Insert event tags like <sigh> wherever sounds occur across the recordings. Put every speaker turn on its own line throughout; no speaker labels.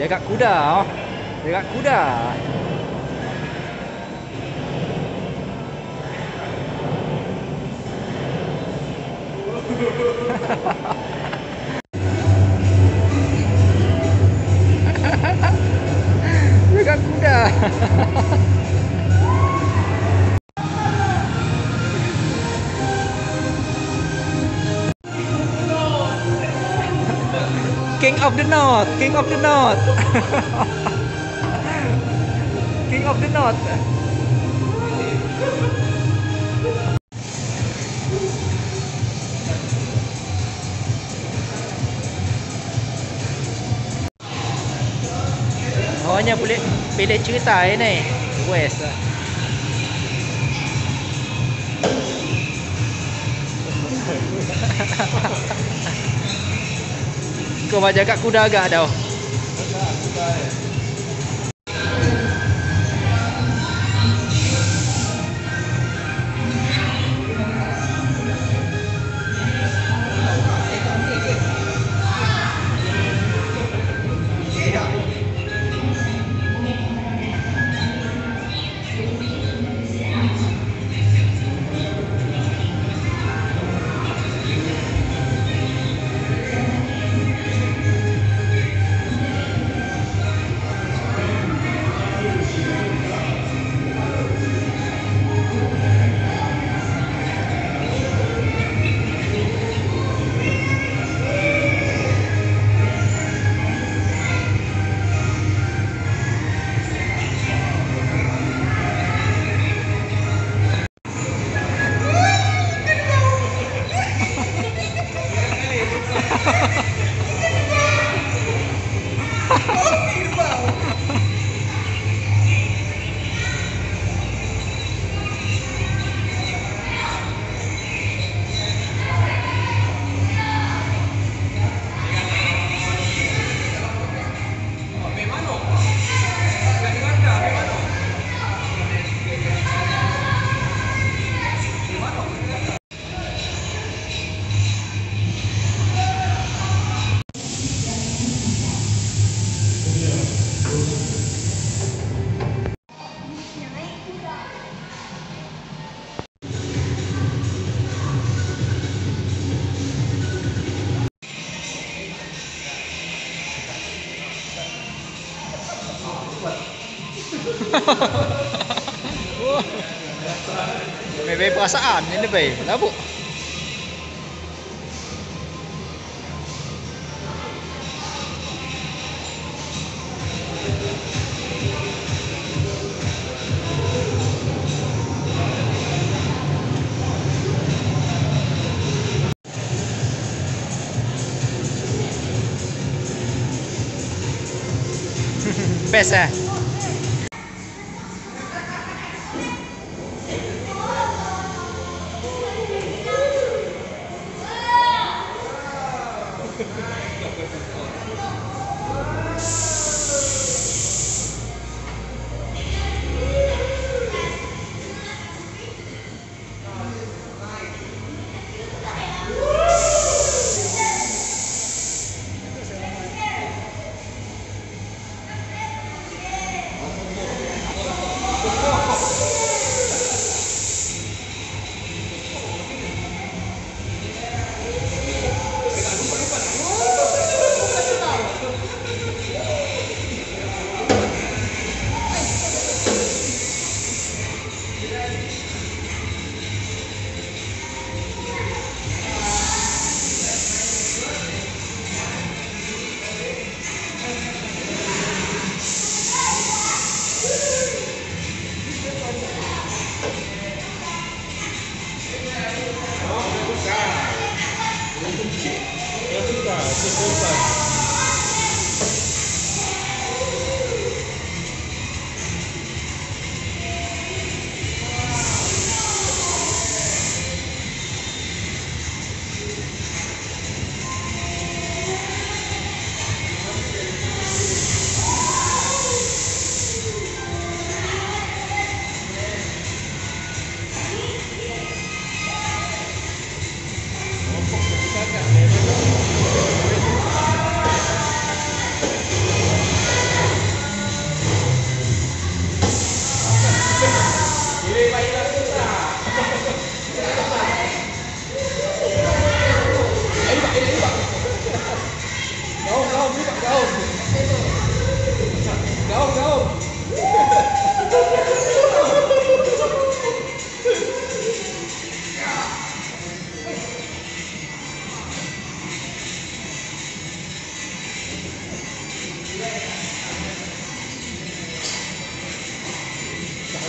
Jaga kuda oh. Jaga kuda. Jaga <laughs> King of the North, King of the North. <laughs> King of the North. Hanya boleh pilih cerita ni. West. Ha ha ha. Kau baca kat kuda agak dah. <laughs> Baik-baik perasaan ni baik. Labuk. <laughs> Best eh?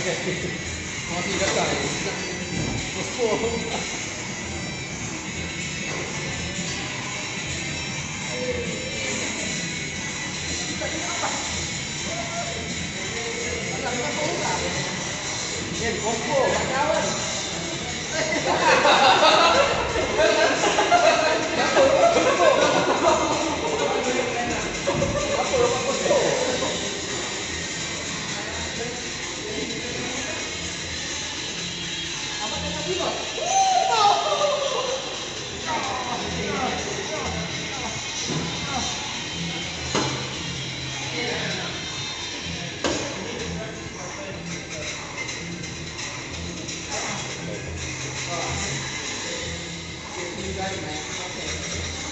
माफी रखा है उसको Bien, Cosco, acabas.